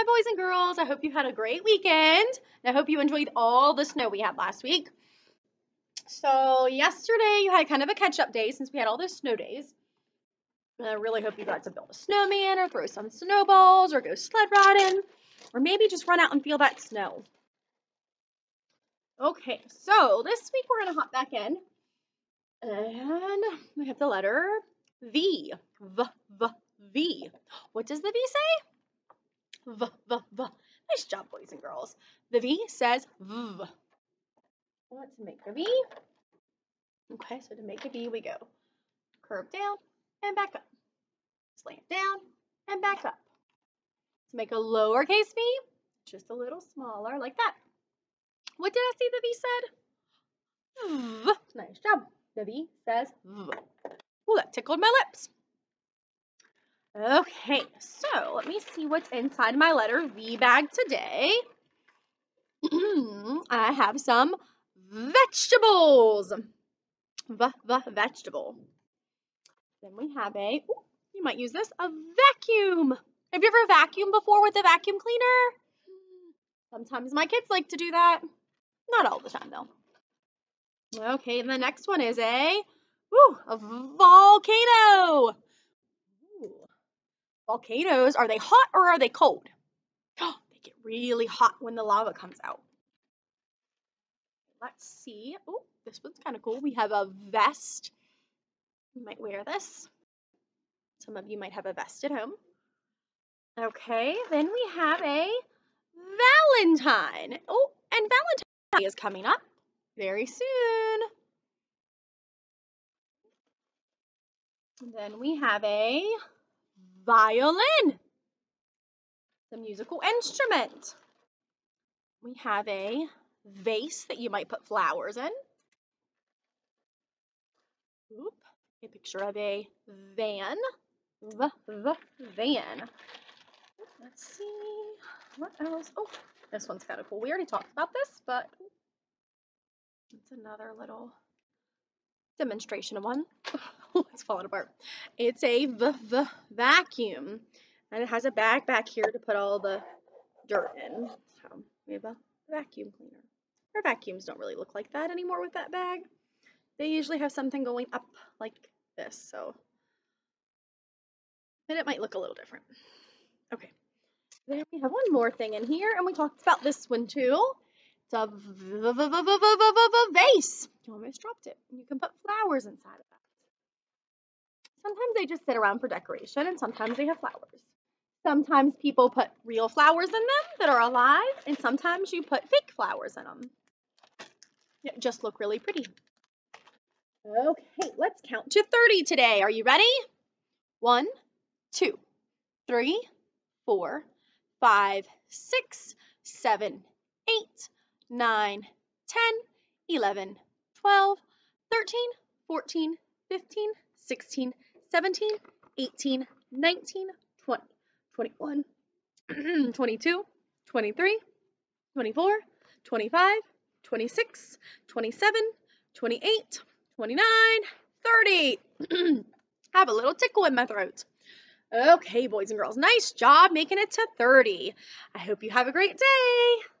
Hi, boys and girls. I hope you had a great weekend. I hope you enjoyed all the snow we had last week. So, yesterday you had kind of a catch up day since we had all those snow days. I really hope you got to build a snowman or throw some snowballs or go sled riding or maybe just run out and feel that snow. Okay, so this week we're going to hop back in and we have the letter V. V, V, V. What does the V say? V, V, V. Nice job, boys and girls. The V says V. Let's make a V. Okay, so to make a V, we go curve down and back up. Slant down and back up. To make a lowercase v, just a little smaller, like that. What did I see the V said? V. Nice job. The V says V. Oh, that tickled my lips. Okay, so let me see what's inside my letter V bag today. I have some vegetables. V, v, vegetable. Then we have a, ooh, you might use this, a vacuum. Have you ever vacuumed before with a vacuum cleaner? Sometimes my kids like to do that. Not all the time, though. Okay, the next one is a, ooh, a volcano. Volcanoes, are they hot or are they cold? They get really hot when the lava comes out. Let's see. Oh, this one's kind of cool. We have a vest. You might wear this. Some of you might have a vest at home. Okay, then we have a Valentine. Oh, and Valentine is coming up very soon. And then we have a violin, the musical instrument. We have a vase that you might put flowers in. Oop, a picture of a van. The, the van. Let's see. What else? Oh, this one's kind of cool. We already talked about this, but it's another little demonstration of one. it's falling apart. It's a v v vacuum, and it has a bag back here to put all the dirt in. So we have a vacuum cleaner. Our vacuums don't really look like that anymore with that bag. They usually have something going up like this, so and it might look a little different. Okay, then we have one more thing in here, and we talked about this one too. It's a vase. You almost dropped it. You can put flowers inside. Sometimes they just sit around for decoration, and sometimes they have flowers. Sometimes people put real flowers in them that are alive, and sometimes you put fake flowers in them. It just look really pretty. Okay, let's count to 30 today. Are you ready? One, two, three, four, five, six, seven, eight, nine, ten, eleven, twelve, thirteen, fourteen, fifteen, sixteen, seventeen, eighteen, nineteen, twenty, twenty-one, twenty-two, twenty-three, twenty-four, twenty-five, twenty-six, twenty-seven, twenty-eight, twenty-nine, thirty. I have a little tickle in my throat. Okay, boys and girls, nice job making it to 30. I hope you have a great day.